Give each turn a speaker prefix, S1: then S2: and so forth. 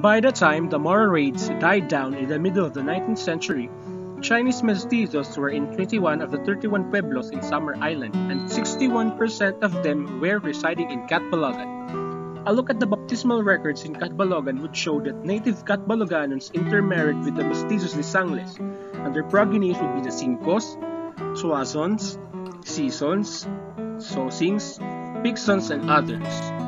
S1: By the time the Moro raids died down in the middle of the 19th century, Chinese mestizos were in 21 of the 31 pueblos in Samar Island, and 61% of them were residing in Catbalogan. A look at the baptismal records in Catbalogan would show that native Catbaloganons intermarried with the mestizos de Sangleys, and their progenies would be the Cincos, Suazons, Sisons, Sosings, Pixons, and others.